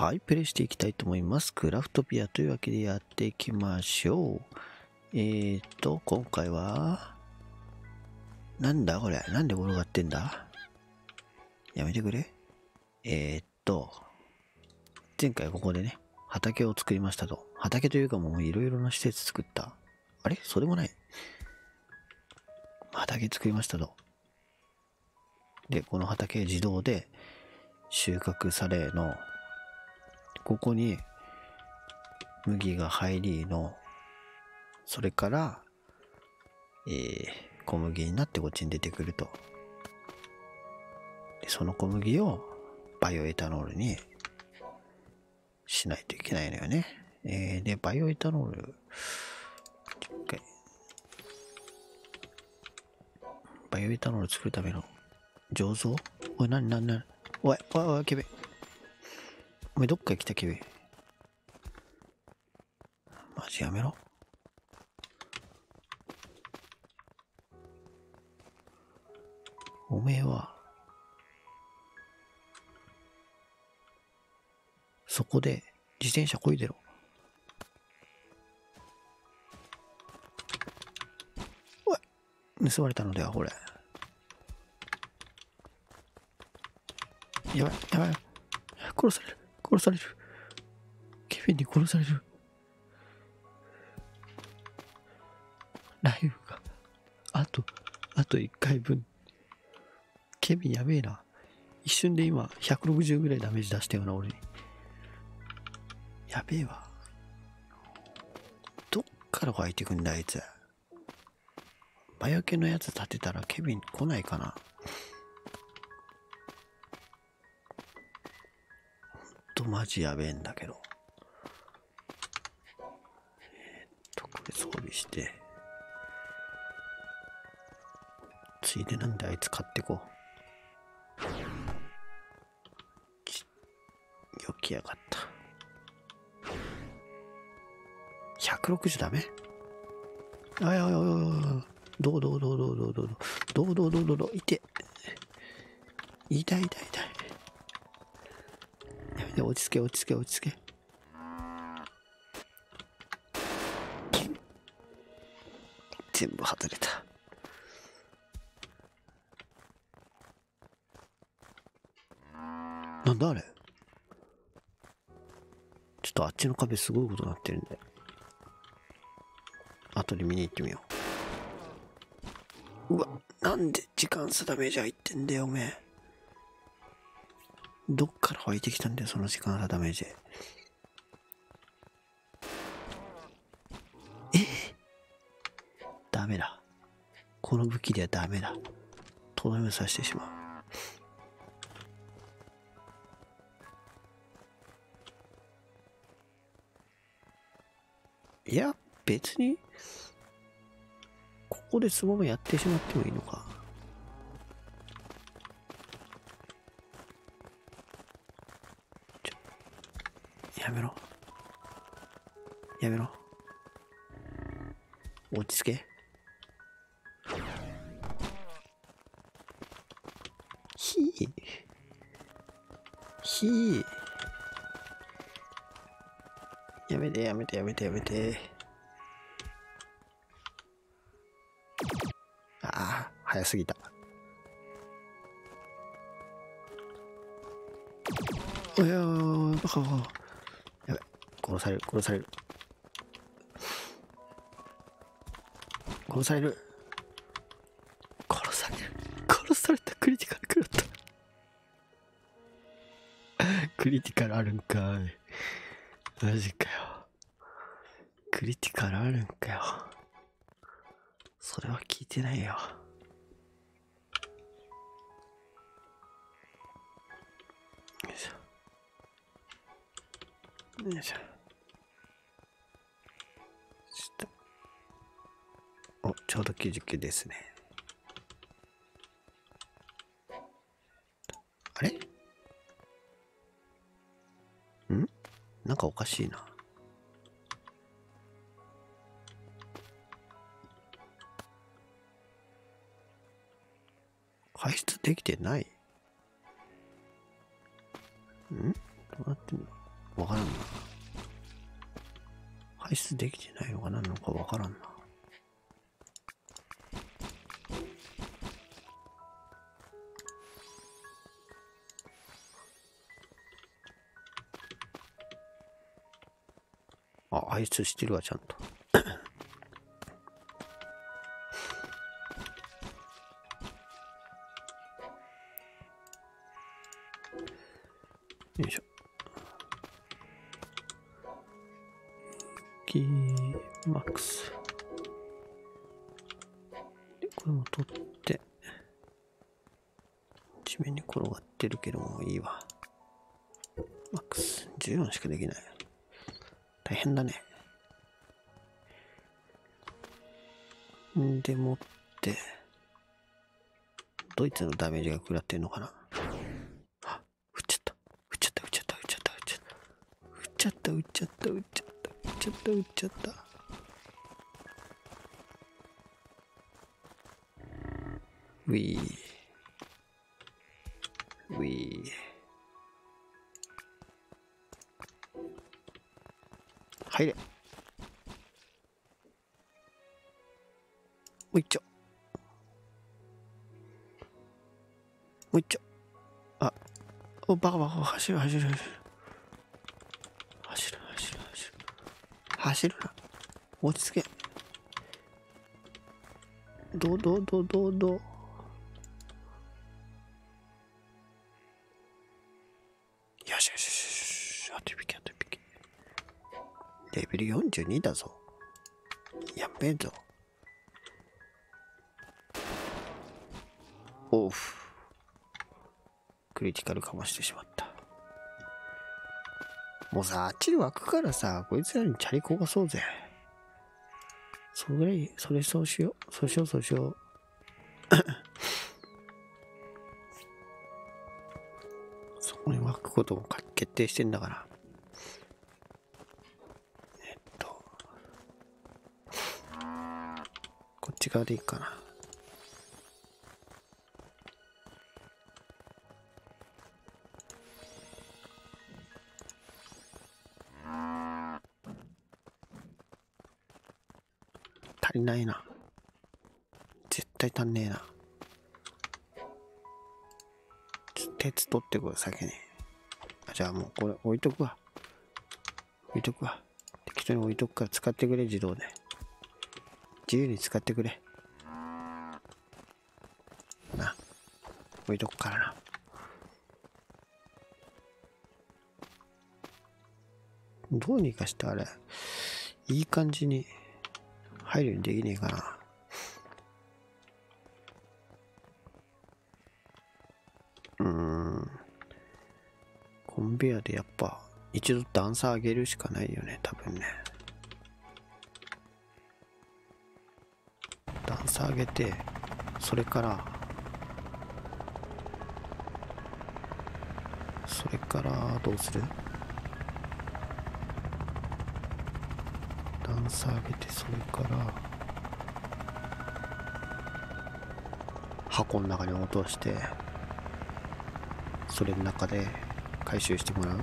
はい、プレイしていきたいと思います。クラフトピアというわけでやっていきましょう。えーと、今回は、なんだ？これなんで転がってんだ？やめてくれ。えー、っと、前回ここでね、畑を作りましたと。畑というかもういろいろな施設作った。あれ？それもない。畑作りましたと。で、この畑自動で収穫されのここに麦が入りの、それから、えー、小麦になってこっちに出てくると。でその小麦をバイオエタノールにしないといけないのよね。えー、で、バイオエタノール、バイオエタノール作るための醸造？おい、なになになにおい、おい、おい、ケベ。お前どっか来た君。マジやめろ。おめえは、そこで自転車こいでろ。おい盗まれたのでは、これ。やばい、やばい。殺される。殺される。ケビンに殺される。ライフが、あと、あと1回分。ケビンやべえな。一瞬で今、160ぐらいダメージ出したような、俺に。やべえわ。どっから湧いてくんだ、あいつ。魔除けのやつ立てたらケビン来ないかな。ジやべえんだけど。えー、っと、これ装備して。ついでなんであいつ買ってこう。よきやがった。160ダメ？あやおいおいおいおい。どうどうどうどうどうどうどうどうどうどうどういて。痛い痛い痛い。落ち着け落ち着け落ち着け。全部外れた。なんだあれ？ちょっとあっちの壁すごいことになってるんで。後で見に行ってみよう。うわなんで時間差ダメージ入ってんだよおめえ。どっから湧いてきたんだよ、その時間差ダメージ。え、ダメだ。この武器ではダメだ。とどめさせてしまう。いや、別に、ここでそのままやってしまってもいいのか。落ち着け。ひー。ひ。やめてやめてやめてやめて。ああ、早すぎた。おやおやバカバカ。殺される殺される殺される。殺される。殺されたクリティカル食らった。クリティカルあるんかい。マジかよ。クリティカルあるんかよ。それは聞いてないよ。よいしょ。よいしょ。ちょっと。お、ちょうど99ですね。あれ？ん？なんかおかしいな。排出できてない？ん？どうなってんの？わからんな。排出できてないのか何なのかわからんな。あ、排出してるわ、ちゃんと。よいしょ。キーマックス。で、これも取って、地面に転がってるけどもいいわ。マックス14しかできない。変だね。んでもって、ドイツのダメージが食らってんのかなあ、撃っちゃった。撃っちゃった、撃っちゃった、撃っちゃった、撃っちゃった。撃っちゃった、撃っちゃった、撃っちゃった、撃っちゃった、撃っちゃった。ウィー。お、バカバカ、走る走る走る。走る走る走る。走るな。落ち着け。どうどうどうどうどう。よしよしよしよし。あと一匹あと一匹。レベル42だぞ。やべえぞ。オフ。クリティカルかましてしまった。もうさ、あっちに湧くからさ、こいつらにチャリこがそうぜ。それ、それそうしよう。そうしよう、そうしよう。そこに湧くことも決定してんだから。えっと。こっち側でいいかな。対足んねえな。鉄取ってこい、先に。あじゃあもうこれ置いとくわ。置いとくわ。適当に置いとくから使ってくれ、自動で。自由に使ってくれ。な。置いとくからな。どうにかしてあれ、いい感じに入るようにできねえかな。うん。コンベヤでやっぱ一度段差上げるしかないよね、多分ね。段差上げて、それから、それからどうする？段差上げてそれから箱の中に落としてそれの中で回収してもらう。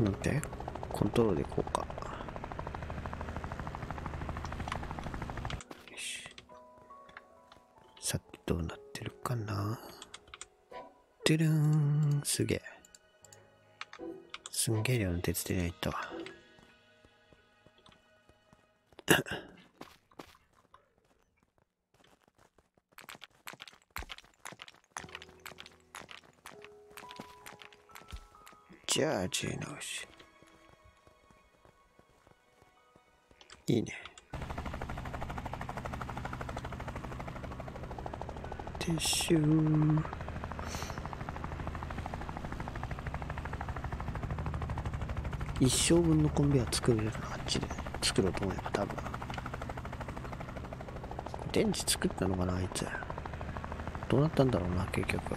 なんて？コントロールでいこうか。よし。さてどうなってるかな？てるーん。すげえ。すんげえ量の鉄でないと。じゃあジー直しいいね。ティッシュー。一生分のコンベヤー作れるなあっちで。作ろうと思えば多分。電池作ったのかなあいつ。どうなったんだろうな結局。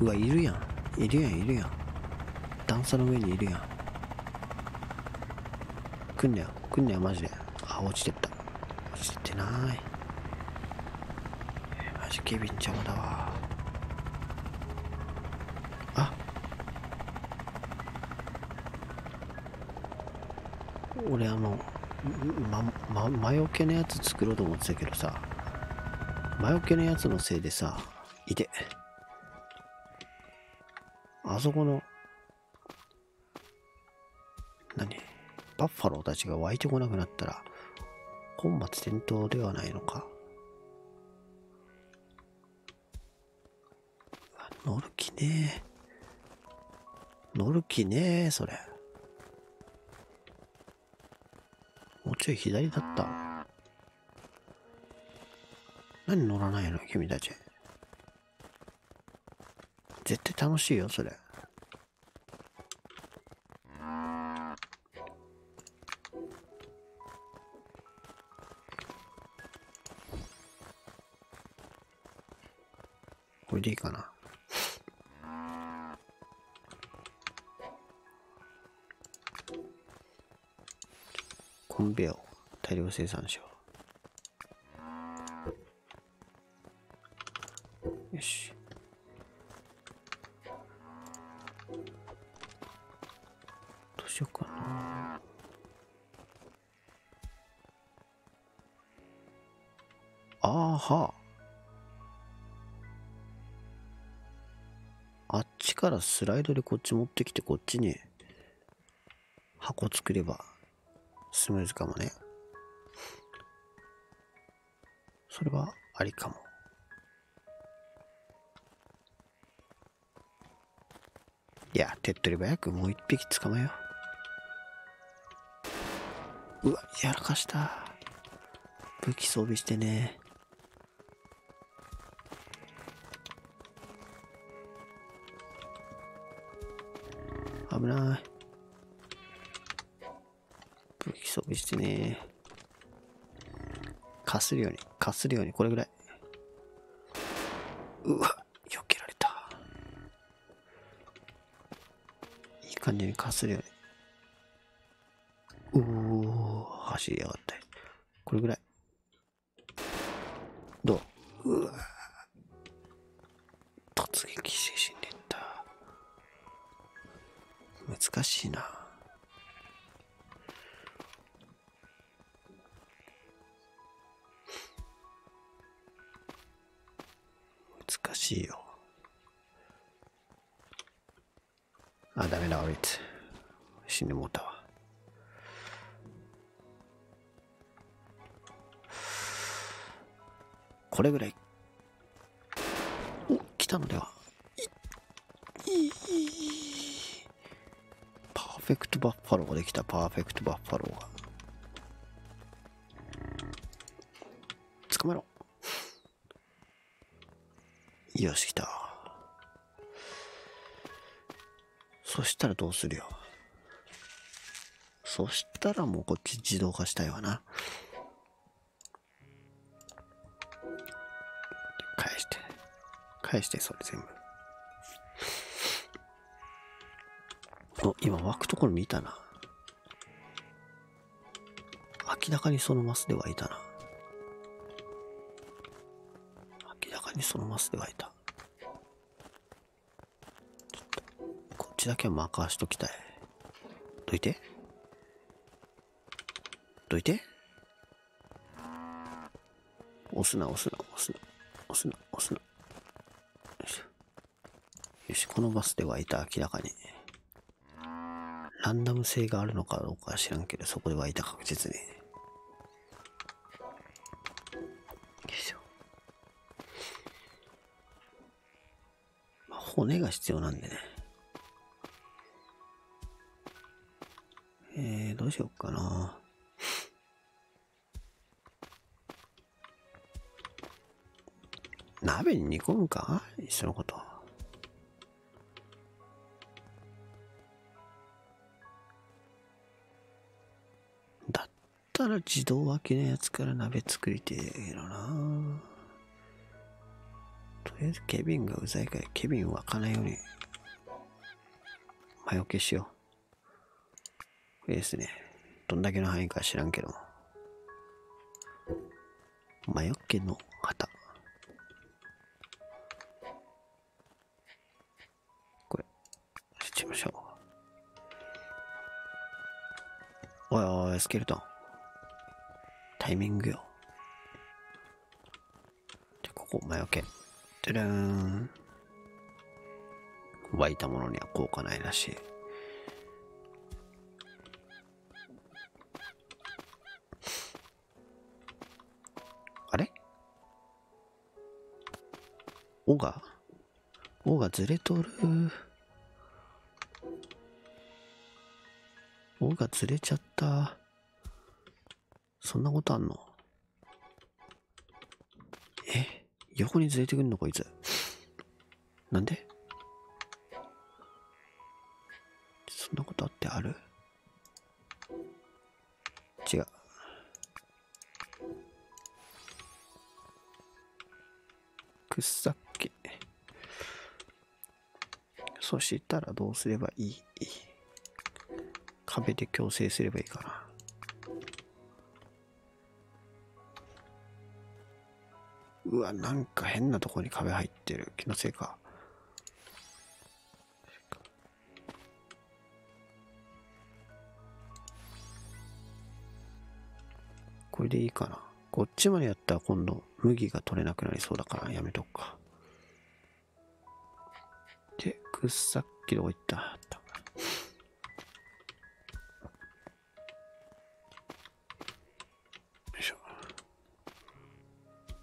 うわいるやん。いるやんいるやん段差の上にいるやん来んなよ来んなよマジであ落ちてった落ちてってないマしケビン邪魔だわあ俺あのま、ま、魔除けのやつ作ろうと思ってたけどさ魔除けのやつのせいでさいてあそこの何？バッファローたちが湧いてこなくなったら本末転倒ではないのか。乗る気ねえ。乗る気ねえそれ。もうちょい左だった。何乗らないの君たち。絶対楽しいよそれ。れでいいかな。コンベアを大量生産しよう。スライドでこっち持ってきてこっちに箱作ればスムーズかもね。それはありかも。いや手っ取り早くもう一匹捕まえよう。うわやらかした。武器装備してね。危ない。武器装備してね。かするようにかするようにこれぐらい。うわ避けられた。いい感じにかするように。うお走りやがって。これぐらい。これぐらい。お来たのでは。いいパーフェクトバッファローができた。パーフェクトバッファローが。捕まえろよし来た。そしたらどうするよ。そしたらもうこっち自動化したいわな。返してそれ全部。お今湧くところ見たな。明らかにそのマスではいたな。明らかにそのマスではいた。こっちだけは任しときたい。どいて。どいて。押すな押すな押すな。押すな押すな。よしこのバスではいた明らかにランダム性があるのかどうかは知らんけどそこではいた確実に。よいしょ。まあ骨が必要なんでね。えー、どうしよっかな。鍋に煮込むか？いっそのこと。自動分けのやつから鍋作りてえけどなとりあえずケビンがうざいからケビン湧かないように魔除けしよう。これですね。どんだけの範囲か知らんけど。魔除けの旗。これ、しましょう。おいおい、スケルトン。タイミングよ。で、ここ、前置け。てるーん。湧いたものには効果ないらしい。あれ？尾が尾がずれとる？尾がずれちゃった。そんなことあんの？え？横にずれてくんのこいつ？なんで？そんなことあってある？違う。くっさっけ。そしたらどうすればいい？壁で矯正すればいいかな。うわ、なんか変なとこに壁入ってる。気のせいか。これでいいかな。こっちまでやったら今度麦が取れなくなりそうだからやめとくか。で、くっさっきどこ行った？あったよいしょ。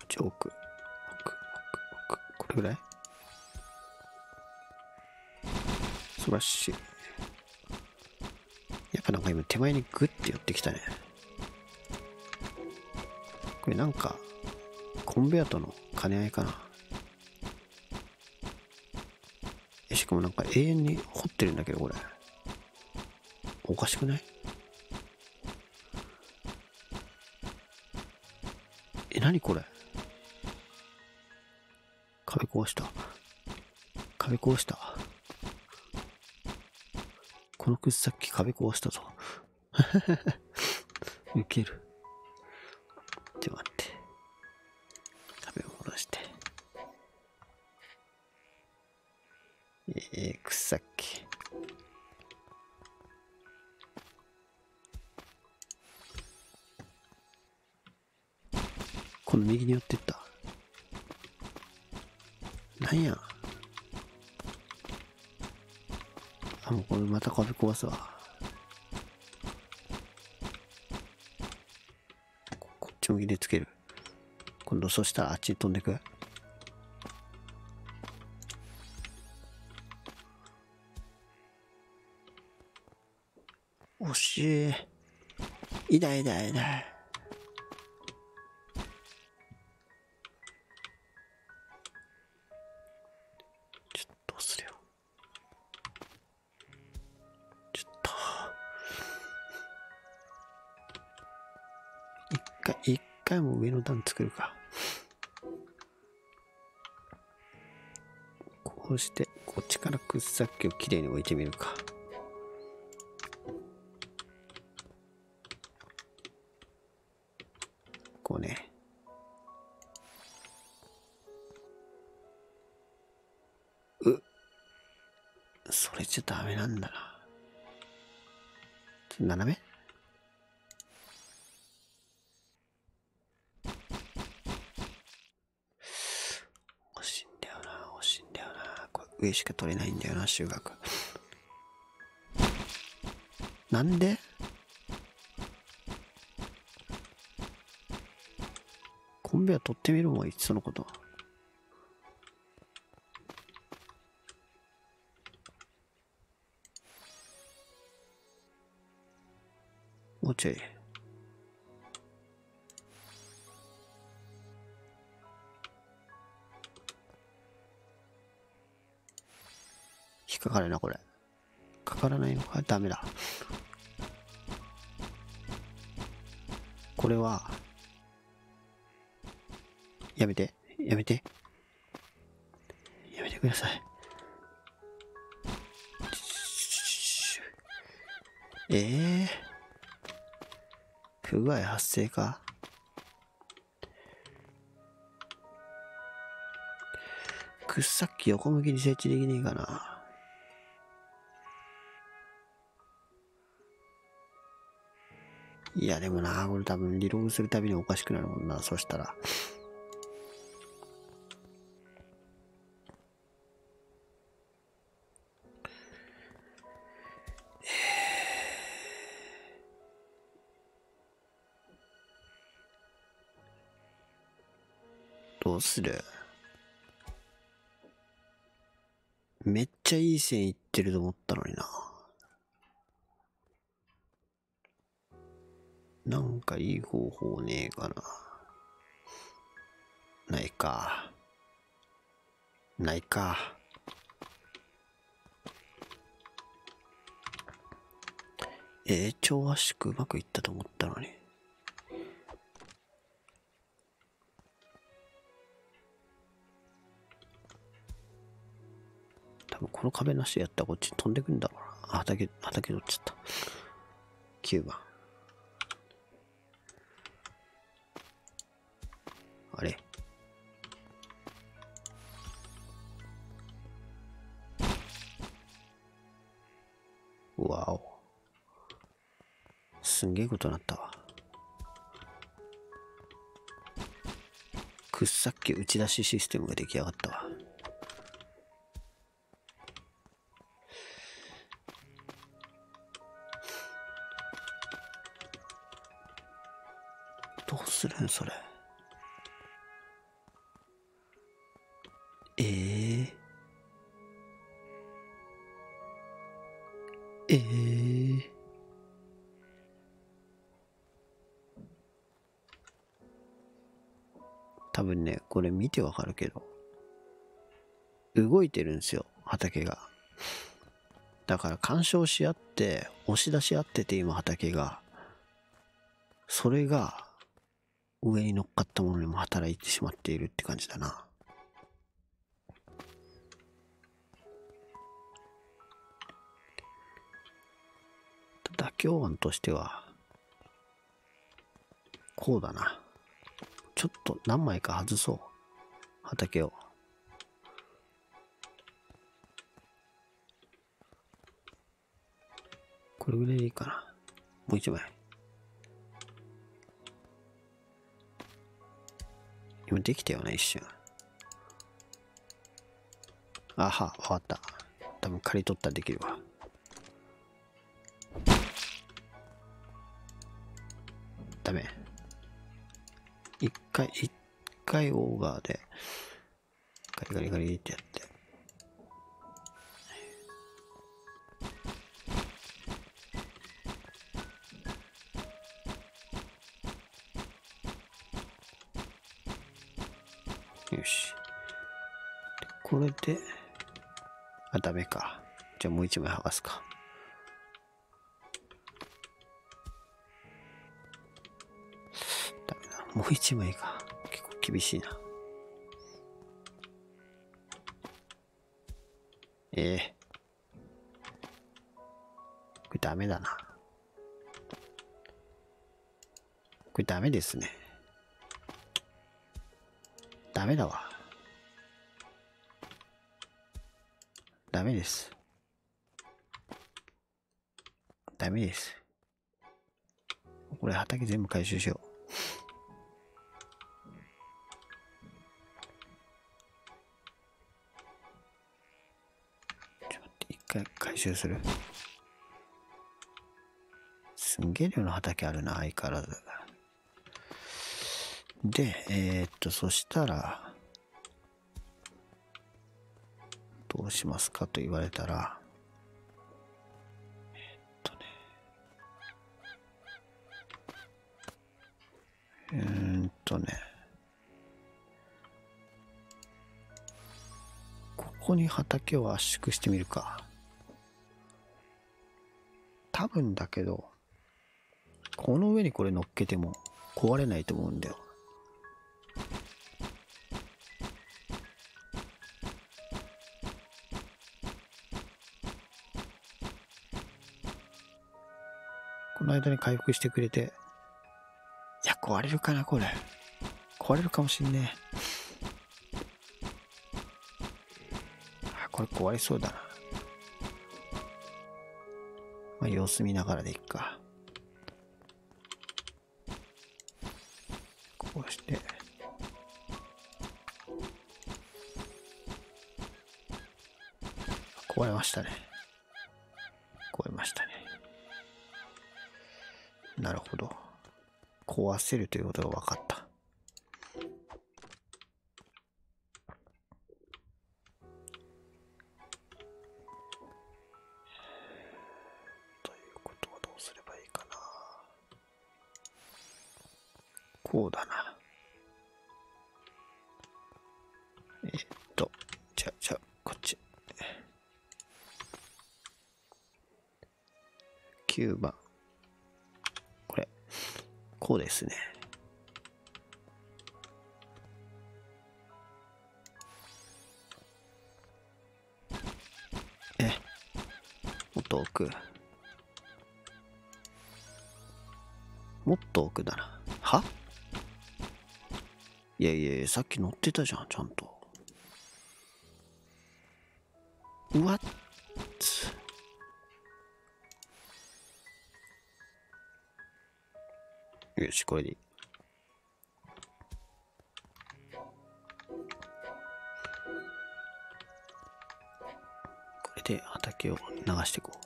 ちょ、奥。奥、奥、奥。これぐらい？素晴らしい。やっぱなんか今手前にグッて寄ってきたね。これなんか、コンベアとの兼ね合いかな。えしかもなんか永遠に掘ってるんだけど、これ。おかしくない？え、なにこれ？壊した。壁壊した。このくっさっき壁壊したぞ。ウケる。ちょっと待って。壁を戻して。えー、くっさっき。この右に寄ってった。なんや。あ、もうこれまた壁壊すわ。こっち向きでつける。今度そしたらあっちに飛んでく。惜しい。いないいないいない。回も上の段作るか。こうして、こっちから掘削機をきれいに置いてみるか。こうね。う、それじゃダメなんだな。ちょ斜め惜しいんだよな、惜しいんだよな。これ上しか取れないんだよな、修学。なんで？コンベア取ってみるもん、いっそのこと。もうちょい。引っかかるな、これ。かからないのか？ダメだ。これは、やめて、やめて。やめてください。ええ不具合発生か？くっさっき横向きに設置できねえかないや、でもな、これ多分リログするたびにおかしくなるもんな、そしたら。どうする？めっちゃいい線いってると思ったのにな。なんかいい方法ねえかな。ないか。ないか。えー、超圧縮うまくいったと思ったのに。多分この壁なしやったらこっち飛んでくんだろうな。あ、畑、畑取っちゃった。9番。わお。すんげえことになったわ。くっさっき打ち出しシステムが出来上がったわ。どうするんそれ。えー、えー、多分ね、これ見てわかるけど、動いてるんですよ、畑が。だから干渉し合って、押し出し合ってて今畑が、それが上に乗っかったものにも働いてしまっているって感じだな。妥協案としては、こうだな。ちょっと何枚か外そう。畑を。これぐらいでいいかな。もう一枚。今できたよね、一瞬。あは、わかった。多分刈り取ったらできるわ。ダメ。一回、一回オーガーで、ガリガリガリってやって。よし。これで、あ、ダメか。じゃあもう一枚剥がすか。もう一枚か。結構厳しいな。ええこれダメだな。これダメですね。ダメだわ。ダメです。ダメです。これ畑全部回収しよう。収する。すんげえ量の畑あるな、相変わらず。で、えー、っと、そしたら、どうしますかと言われたら、えーっとね、うーんとね、ここに畑を圧縮してみるか。多分だけど、この上にこれ乗っけても壊れないと思うんだよ。この間に回復してくれて、いや、壊れるかな、これ。壊れるかもしんねえ。あ、これ壊れそうだな。あ、様子見ながらでいっか。こうして。壊れましたね。壊れましたね。なるほど。壊せるということが分かった。こうだな。えっと、じゃあ、じゃ、こっち。9番。これ、こうですね。え、もっと奥。もっと奥だな。は？いやいやいや、さっき乗ってたじゃん、ちゃんと。うわっよし、これでいい。これで畑を流していこう。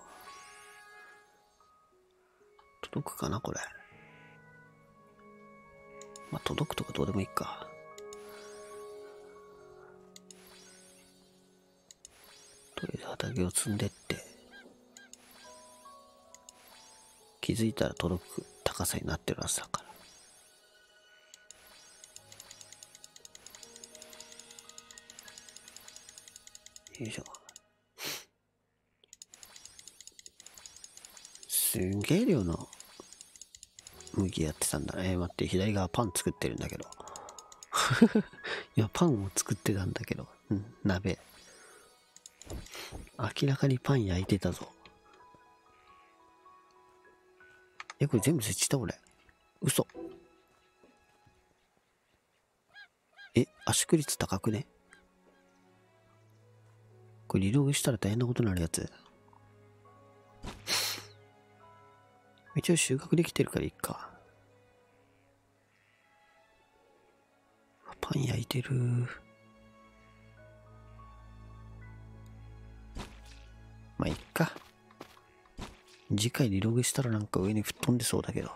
届くかな、これ。まあ、届くとかどうでもいいか。を積んでって、気づいたら届く高さになってるはずだから。よいしょ。すんげえ量の麦やってたんだね。えー待って、左側パン作ってるんだけど。いや、パンを作ってたんだけど。うん、鍋。明らかにパン焼いてたぞ。え、これ全部設置した俺。嘘。え、圧縮率高くね？これリログしたら大変なことになるやつ。一応収穫できてるからいいか。パン焼いてる。まあ、いっか。次回リログしたらなんか上に吹っ飛んでそうだけど。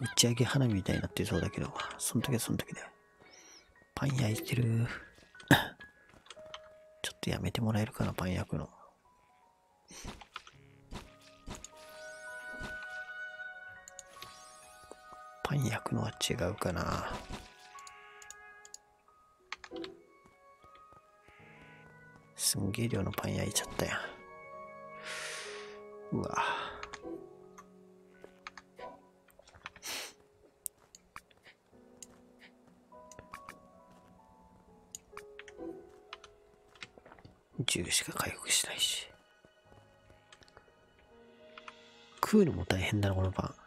打ち上げ花火みたいになってそうだけど、その時はその時で。パン焼いてる。ちょっとやめてもらえるかな、パン焼くの。パン焼くのは違うかな。すんげえ量のパン焼いちゃったやん。うわ。10しか回復しないし。食うのも大変だな、このパン。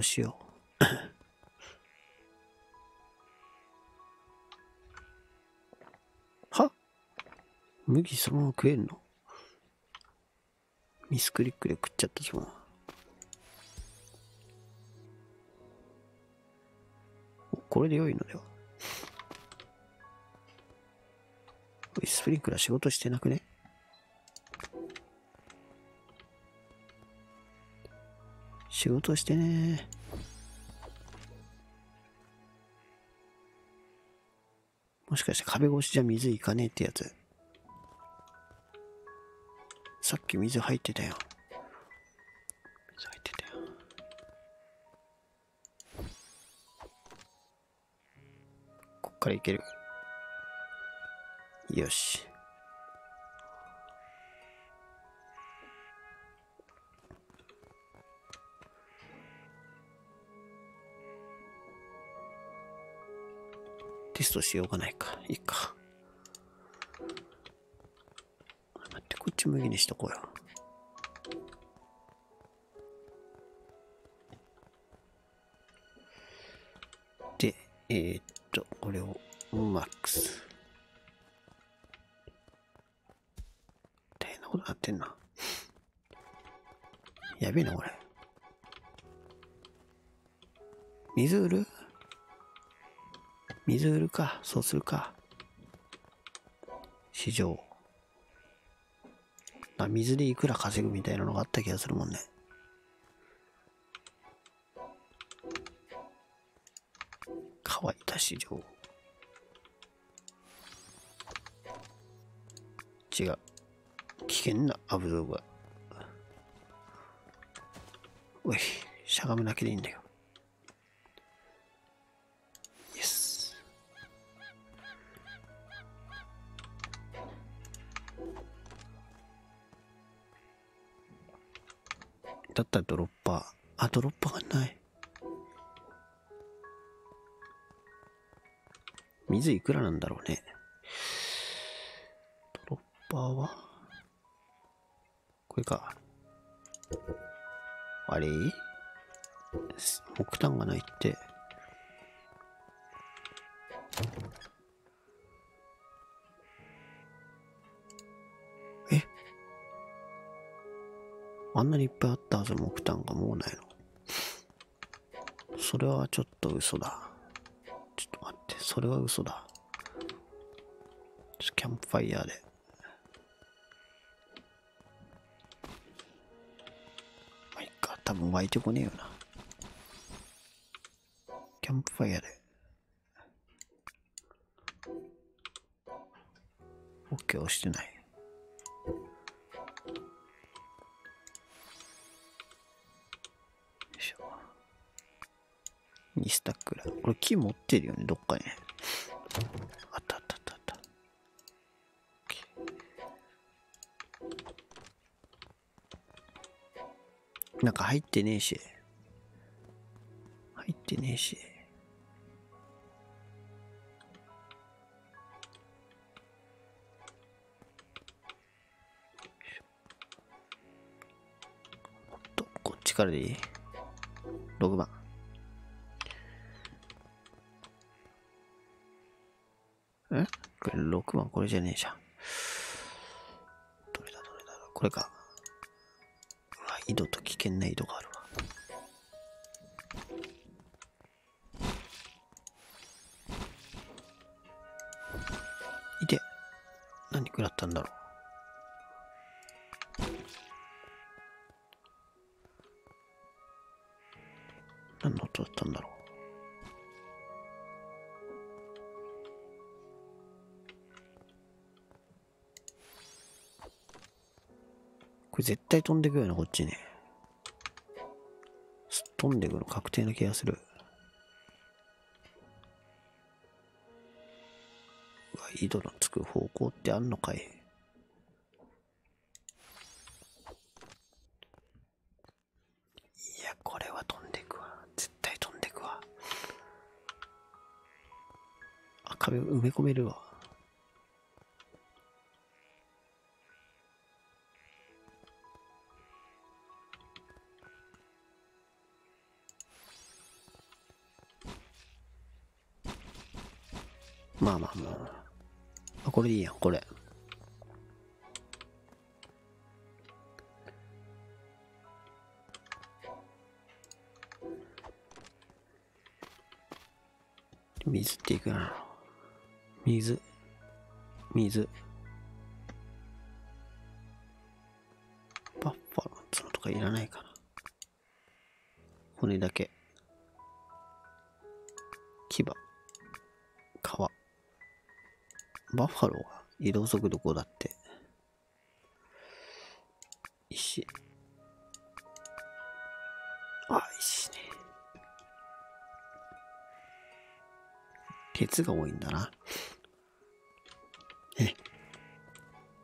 うしよう。は？麦そのまま食えんの？ミスクリックで食っちゃったぞ。おこれで良いのでは？スプリンクラー仕事してなくね？仕事してね。もしかして壁越しじゃ水いかねえってやつ。さっき水入ってたよ。水入ってたよ。こっからいける。よし。テストしようがないか。いいか。待って、こっち麦にしとこうよ。えー、っと、これをマックス。大変なことなってんな。やべえな、これ。水売る？水売るか。そうするか。市場。あ水でいくら稼ぐみたいなのがあった気がするもんね。乾いた市場。違う。危険なアブゾーが。おい、しゃがむだけでいいんだよ。だったらドロッパー。あ、ドロッパーがない。水いくらなんだろうね。ドロッパーは？これか。あれ？木炭がないって。あんなにいっぱいあったはずの木炭がもうないのそれはちょっと嘘だ。ちょっと待って、それは嘘だ。キャンプファイヤーで。まあ、いっか。多分湧いてこねえよな。キャンプファイヤーで。OK 押してない。これ木持ってるよね、どっかに。あったあったあったあった。なんか入ってねえし。入ってねえし。こっちからでいい ?6 番。これ6番これじゃねえじゃん。どれだどれだこれか。うわ、井戸と危険な井戸があるわ。いて。何食らったんだろう。絶対飛んでくよな、こっちに。飛んでくの確定な気がする。うわ、井戸のつく方向ってあんのかいいや、これは飛んでくわ。絶対飛んでくわ。あ、壁埋め込めるわ。これでいいやん、これ。水っていくな水。水。バッファロー角とかいらないかな。骨だけ。バッファローは移動速度5だって。石。あ、石ね。鉄が多いんだな。え。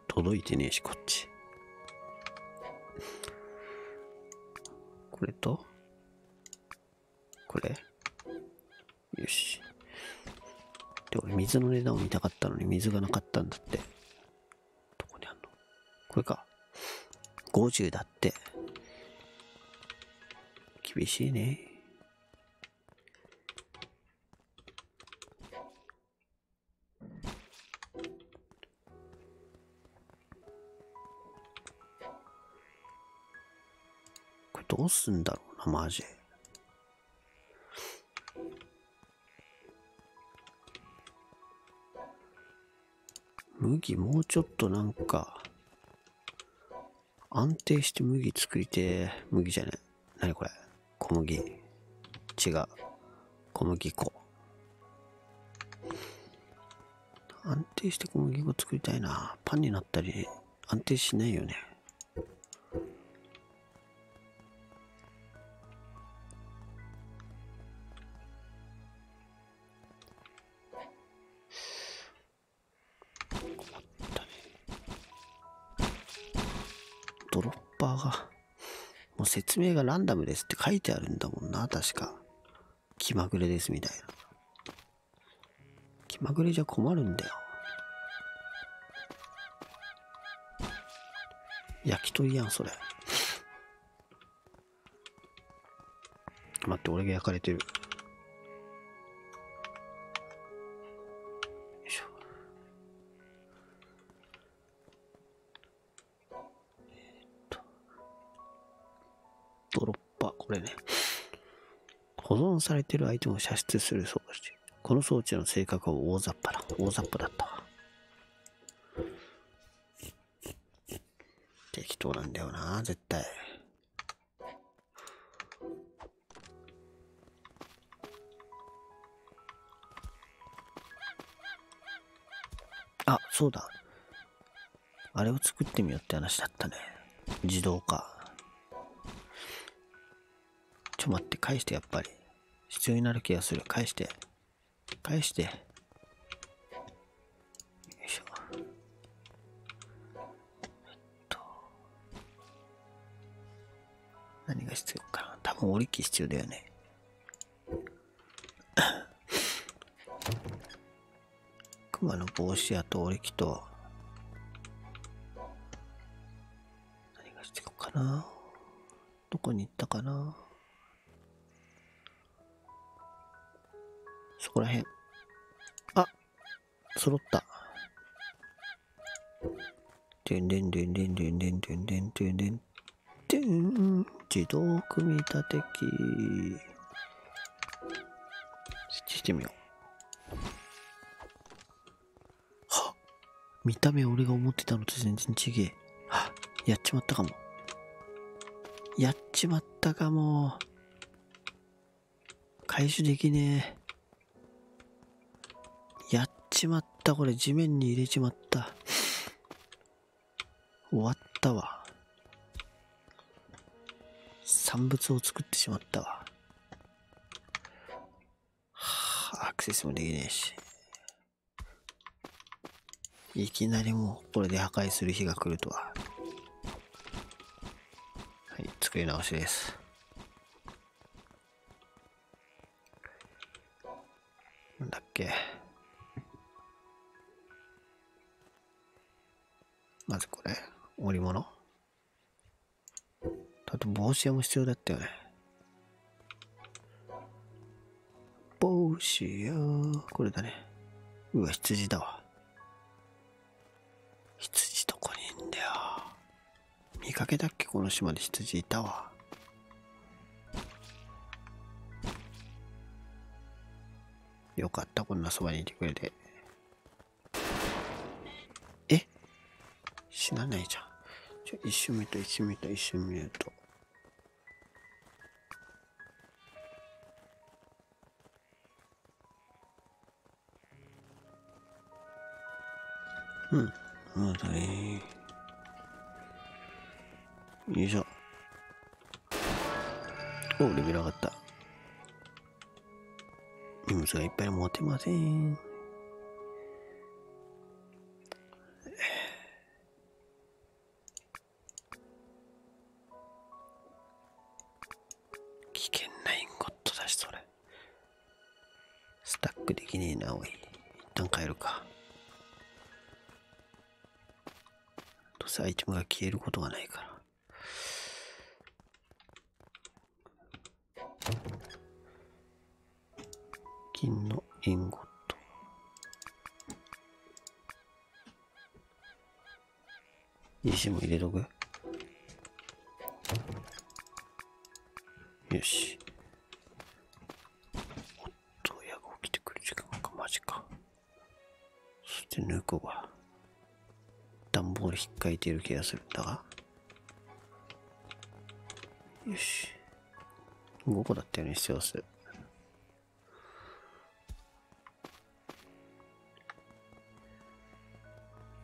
届いてねえし、こっち。これと、これ？水の値段を見たかったのに水がなかったんだって。どこにあんの？これか。50だって。厳しいね。これどうすんだろうな、マジ。麦もうちょっとなんか、安定して麦作りて麦じゃない。何これ？小麦。違う。小麦粉。安定して小麦粉作りたいな。パンになったり安定しないよね。名がランダムですって書いてあるんだもんな、確か。気まぐれですみたいな。気まぐれじゃ困るんだよ。焼き鳥やん、それ。待って、俺が焼かれてる。されているアイテムを射出する装置。この装置の性格は大雑把だ。大雑把だった。適当なんだよな、絶対。あ、そうだ。あれを作ってみようって話だったね。自動化。ちょ待って、返してやっぱり。必要になる気がする。返して。返して。よいしょ。えっと。何が必要かな。多分折り機必要だよね。熊の帽子やと折り機と、何が必要かな。どこに行ったかな。そこらへん。あ揃った。でんでんでんでんでんでんでんでんでんでんでん自動組み立て機。設置してみよう。はっ見た目俺が思ってたのと全然違え。はっやっちまったかも。やっちまったかも。回収できねえ。ちまった。これ地面に入れちまった。終わったわ。産物を作ってしまったわ。はあ、アクセスもできねえし。いきなりもうこれで破壊する日が来るとは。はい、作り直しです。帽子屋も必要だったよね。帽子屋、これだね。うわ、羊だわ。羊どこにいんだよ。見かけたっけこの島で羊いたわ。よかった、こんなそばにいてくれて。え？死なないじゃん。ちょ、一瞬見た、一瞬見た、一瞬見ると。うん、まだね。よいしょ。お、レベル上がった。荷物がいっぱい持てません。消えることがないから。金のインゴット。石も入れとく？よし。おっと、親が起きてくる時間か、マジか。そしてヌコが、引っかいてる気がするんだが。よし。5個だったよね、必要数。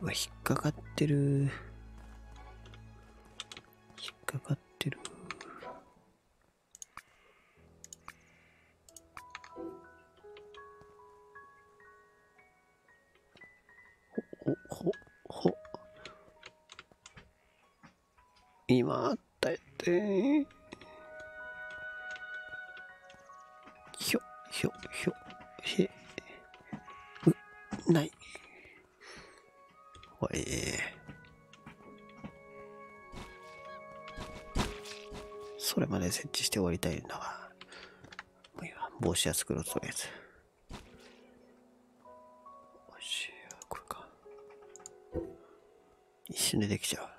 うわ、引っかかってる。ういいわ。帽子は作ろうとりあえず。よし、これか。一瞬でできちゃう。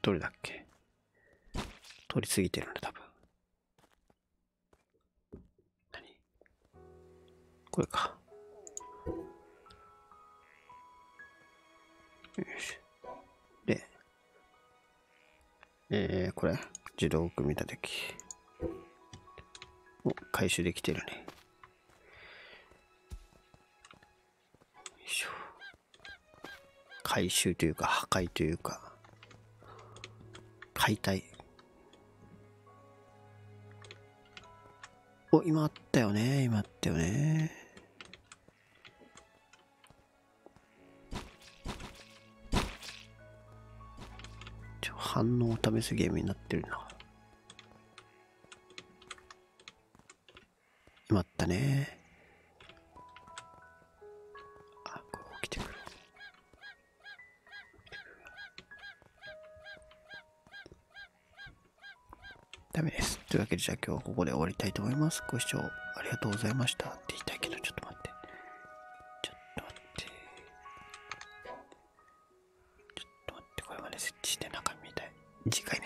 どれだっけ？通り過ぎてるんだ、多分。何？これか。よし。えー、これ、自動組み立て機。お、回収できてるね。よいしょ。回収というか、破壊というか、解体。お、今あったよね。今あったよね。反応を試すゲームになってるな。今あったね。あ、これ起きてくる。ダメです。というわけでじゃあ今日はここで終わりたいと思います。ご視聴ありがとうございました次回ね。